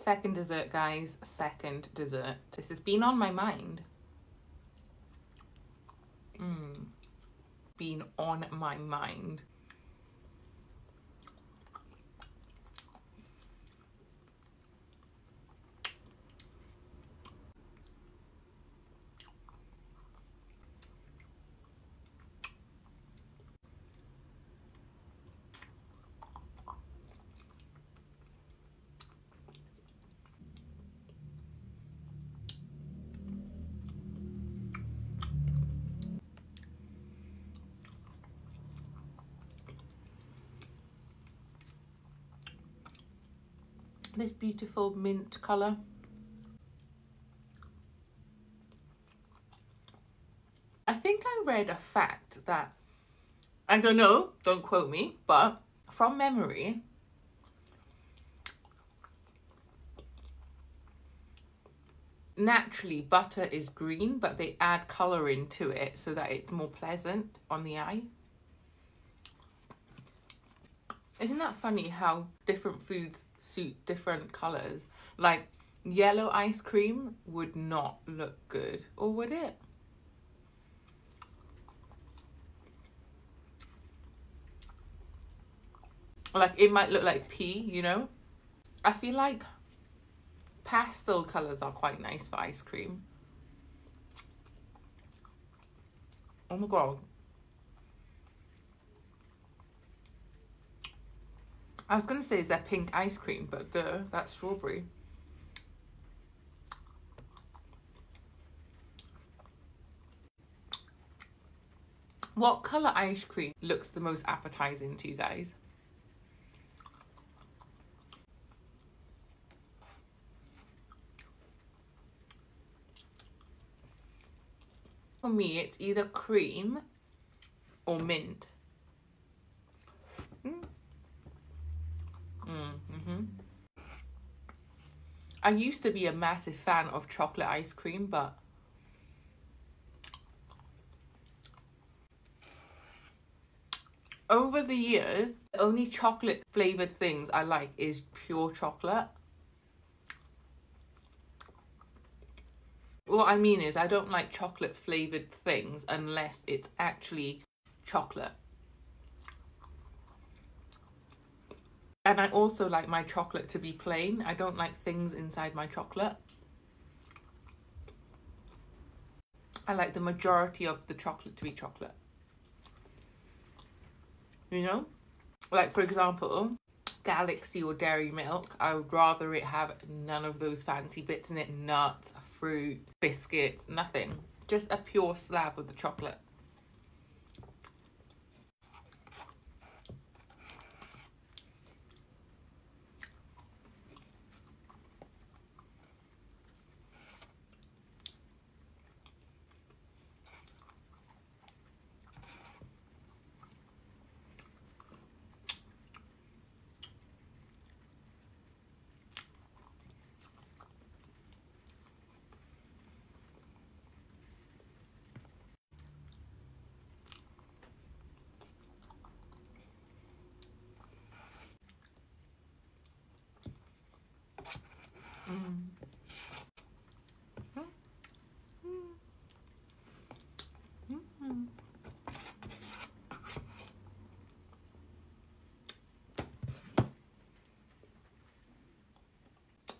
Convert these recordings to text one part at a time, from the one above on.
Second dessert, guys. Second dessert. This has been on my mind. Mmm. Been on my mind. This beautiful mint colour. I think I read a fact that, I don't know, don't quote me, but from memory, naturally butter is green, but they add colour into it so that it's more pleasant on the eye. Isn't that funny how different foods suit different colours? Like yellow ice cream would not look good, or would it? Like it might look like pea, you know? I feel like pastel colours are quite nice for ice cream. Oh my god, I was going to say, is that pink ice cream? But duh, that's strawberry. What colour ice cream looks the most appetizing to you guys? For me, it's either cream or mint. Mm hmm I used to be a massive fan of chocolate ice cream, but over the years, the only chocolate flavored things I like is pure chocolate. What I mean is I don't like chocolate flavored things unless it's actually chocolate. And I also like my chocolate to be plain. I don't like things inside my chocolate. I like the majority of the chocolate to be chocolate. You know? Like, for example, Galaxy or Dairy Milk, I would rather it have none of those fancy bits in it nuts, fruit, biscuits, nothing. Just a pure slab of the chocolate.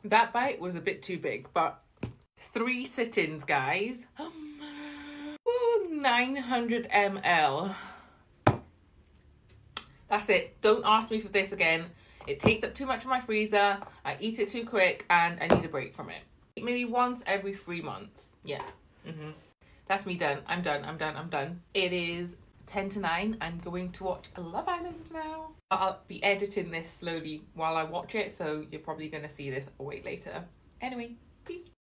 That bite was a bit too big, but three sit-ins, guys. 900 ml. That's it. Don't ask me for this again. It takes up too much of my freezer. I eat it too quick and I need a break from it. Maybe once every three months. Yeah. Mm -hmm. That's me done. I'm done. I'm done. I'm done. It is 10 to 9. I'm going to watch Love Island now. I'll be editing this slowly while I watch it, so you're probably going to see this way later. Anyway, peace.